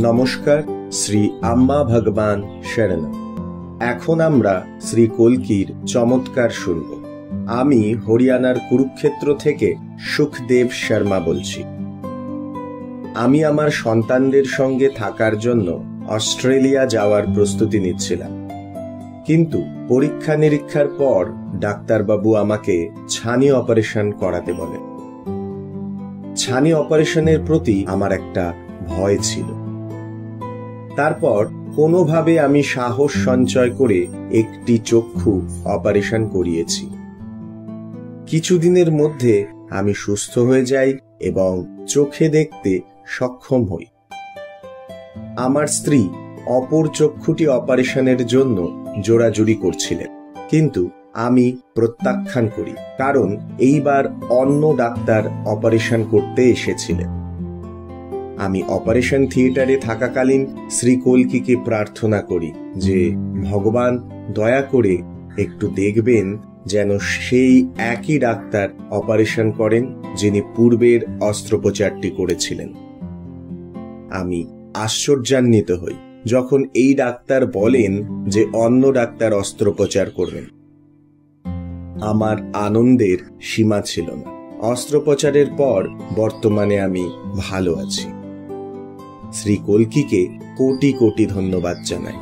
নমস্কার, শ্রী আম্মা ভগবান শরণ এখন আমরা শ্রী কলকির চমৎকার শুনব। আমি হরিয়ানার কুরুক্ষেত্র থেকে সুখদেব শর্মা বলছি। আমি আমার সন্তানদের সঙ্গে থাকার জন্য অস্ট্রেলিয়া যাওয়ার প্রস্তুতি নিচ্ছিলাম। কিন্তু পরীক্ষা নিরীক্ষার পর ডাক্তারবাবু আমাকে ছানি অপারেশন করাতে বলেন। ছানি অপারেশনের প্রতি আমার একটা ভয় ছিল। তারপর কোনোভাবে আমি সাহস সঞ্চয় করে একটি চক্ষু অপারেশন করিয়েছি। কিছুদিনের মধ্যে আমি সুস্থ হয়ে যাই এবং চোখে দেখতে সক্ষম হই। আমার স্ত্রী অপর চক্ষুটি অপারেশনের জন্য জোড়াজুড়ি করছিলেন। কিন্তু আমি প্রত্যাখ্যান করি, কারণ এইবার অন্য ডাক্তার অপারেশন করতে এসেছিলেন। আমি অপারেশন থিয়েটারে থাকাকালীন শ্রী কলকিকে প্রার্থনা করি যে ভগবান দয়া করে একটু দেখবেন যেন সেই একই ডাক্তার অপারেশন করেন যিনি পূর্বের অস্ত্রোপচারটি করেছিলেন। আমি আশ্চর্যান্বিত হই যখন এই ডাক্তার বলেন যে অন্য ডাক্তার অস্ত্রোপচার করবেন। আমার আনন্দের সীমা ছিল না। অস্ত্রোপচারের পর বর্তমানে আমি ভালো আছি। শ্রী কলকিকে কোটি কোটি ধন্যবাদ জানাই।